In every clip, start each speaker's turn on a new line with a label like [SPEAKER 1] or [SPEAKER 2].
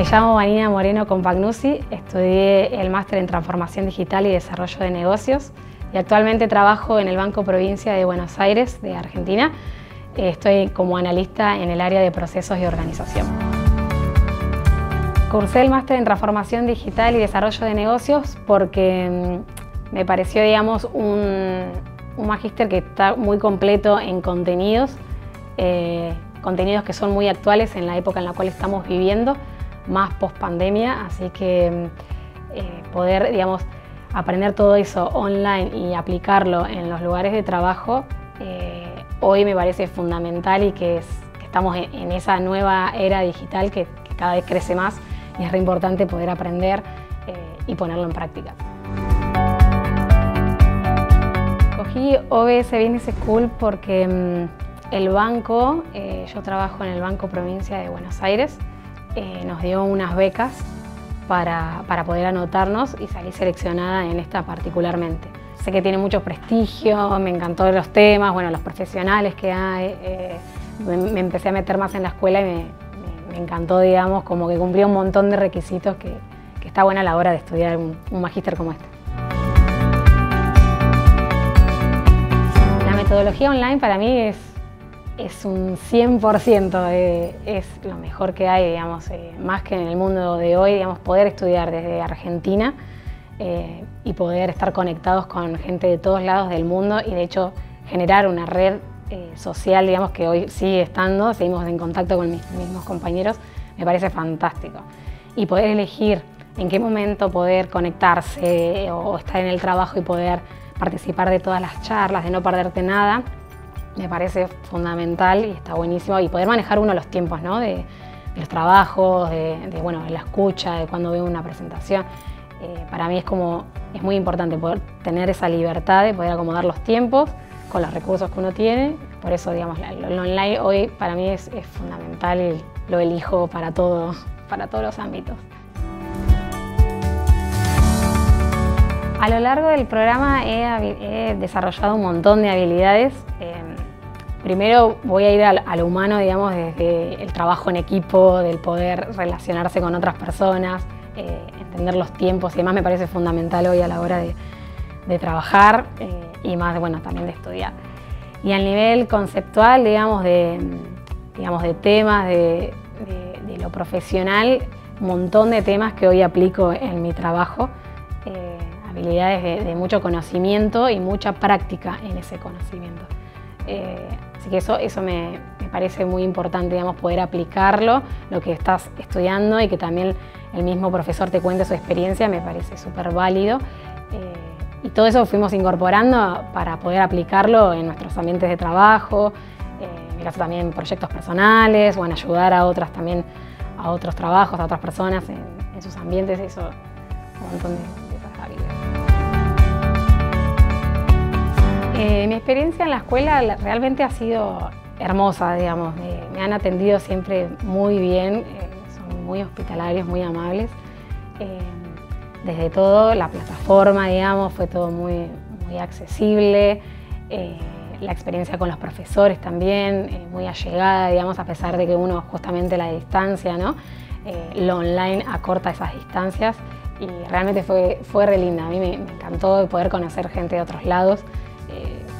[SPEAKER 1] Me llamo Vanina Moreno Compagnusi, estudié el máster en Transformación Digital y Desarrollo de Negocios y actualmente trabajo en el Banco Provincia de Buenos Aires, de Argentina. Estoy como analista en el área de procesos y organización. Cursé el máster en Transformación Digital y Desarrollo de Negocios porque mm, me pareció, digamos, un, un magíster que está muy completo en contenidos, eh, contenidos que son muy actuales en la época en la cual estamos viviendo más post pandemia, así que mm, eh, poder, digamos, aprender todo eso online y aplicarlo en los lugares de trabajo, eh, hoy me parece fundamental y que, estamos en, esa nueva era digital que, cada vez crece más y es re importante poder aprender eh, y ponerlo en práctica. Cogí OBS Business School porque mm, el banco, yo trabajo en el Banco Provincia de Buenos Aires, eh, nos dio unas becas para, poder anotarnos y salir seleccionada en esta particularmente. Sé que tiene mucho prestigio, me encantó los temas, bueno, los profesionales que hay. Eh, me, empecé a meter más en la escuela y me, encantó, digamos, como que cumplía un montón de requisitos que, está buena a la hora de estudiar un, un magíster como este. La metodología online para mí es es un 100%, eh, es lo mejor que hay, digamos, eh, más que en el mundo de hoy, digamos, poder estudiar desde Argentina eh, y poder estar conectados con gente de todos lados del mundo y de hecho generar una red social, digamos, que hoy sigue estando, seguimos en contacto con mis mismos compañeros, me parece fantástico. Y poder elegir en qué momento poder conectarse o estar en el trabajo y poder participar de todas las charlas, de no perderte nada, me parece fundamental y está buenísimo. Y poder manejar uno los tiempos, ¿no? De, los trabajos, de, bueno, la escucha, de cuando veo una presentación. Eh, para mí es como, es muy importante poder tener esa libertad de poder acomodar los tiempos con los recursos que uno tiene. Por eso, digamos, lo, online hoy para mí es, fundamental y lo elijo para, todo, para todos los ámbitos. A lo largo del programa he, desarrollado un montón de habilidades. Eh, Primero voy a ir a, lo humano, digamos, desde el trabajo en equipo, del poder relacionarse con otras personas, eh, entender los tiempos y demás me parece fundamental hoy a la hora de, trabajar eh, y más, bueno, también de estudiar. Y al nivel conceptual, digamos, de, digamos, de temas, de, lo profesional, un montón de temas que hoy aplico en mi trabajo, eh, habilidades de, mucho conocimiento y mucha práctica en ese conocimiento. Así que eso, eso me, parece muy importante, digamos, poder aplicarlo, lo que estás estudiando y que también el mismo profesor te cuente su experiencia, me parece súper válido. Eh, y todo eso fuimos incorporando para poder aplicarlo en nuestros ambientes de trabajo, eh, en también proyectos personales o en ayudar a otras también, a otros trabajos, a otras personas en, sus ambientes, eso, un montón de, experiencia en la escuela realmente ha sido hermosa, digamos. me han atendido siempre muy bien, eh, son muy hospitalarios, muy amables. Eh, desde todo, la plataforma, digamos, fue todo muy, muy accesible. la experiencia con los profesores también, muy allegada, digamos, a pesar de que uno justamente la distancia, ¿no? lo online acorta esas distancias y realmente fue, fue re linda. A mí me encantó poder conocer gente de otros lados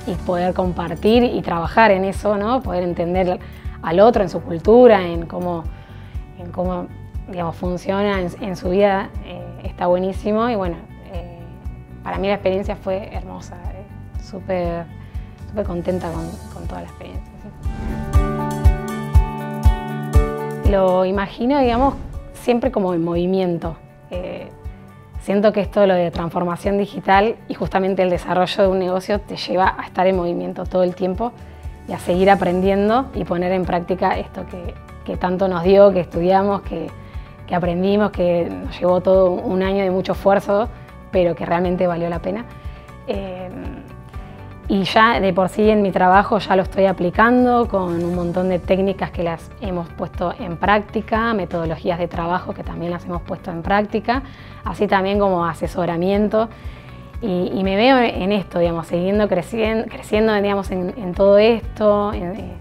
[SPEAKER 1] y poder compartir y trabajar en eso, ¿no? poder entender al otro en su cultura, en cómo, en cómo digamos, funciona en, su vida, eh, está buenísimo y bueno, eh, para mí la experiencia fue hermosa, eh, súper contenta con, con, toda la experiencia. Lo imagino, digamos, siempre como en movimiento. Siento que esto, lo de transformación digital y justamente el desarrollo de un negocio te lleva a estar en movimiento todo el tiempo y a seguir aprendiendo y poner en práctica esto que, tanto nos dio, que estudiamos, que, aprendimos, que nos llevó todo un año de mucho esfuerzo, pero que realmente valió la pena. Eh, y ya de por sí en mi trabajo ya lo estoy aplicando con un montón de técnicas que las hemos puesto en práctica, metodologías de trabajo que también las hemos puesto en práctica, así también como asesoramiento. Y, me veo en esto, digamos, siguiendo creciendo, creciendo digamos, en, todo esto. Eh,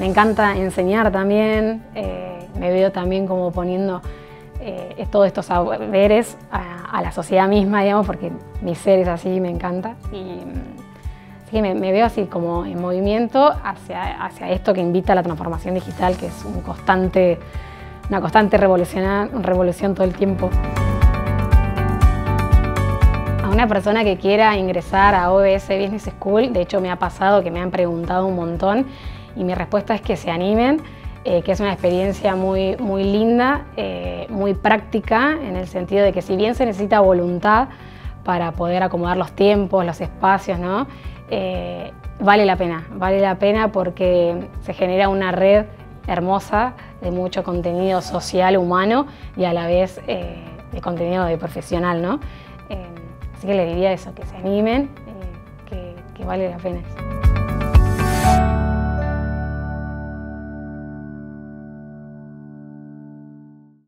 [SPEAKER 1] me encanta enseñar también, eh, me veo también como poniendo eh, todos estos saberes a, la sociedad misma, digamos, porque mi ser es así, me encanta. Que me, veo así como en movimiento hacia, hacia esto que invita a la transformación digital, que es un constante, una constante revolución, revolución todo el tiempo. A una persona que quiera ingresar a OBS Business School, de hecho me ha pasado que me han preguntado un montón y mi respuesta es que se animen eh, que es una experiencia muy, muy linda, eh, muy práctica, en el sentido de que si bien se necesita voluntad para poder acomodar los tiempos, los espacios, ¿no? Eh, vale la pena, vale la pena porque se genera una red hermosa de mucho contenido social, humano y a la vez de contenido de profesional, ¿no? así que le diría eso, que se animen, que, que vale la pena.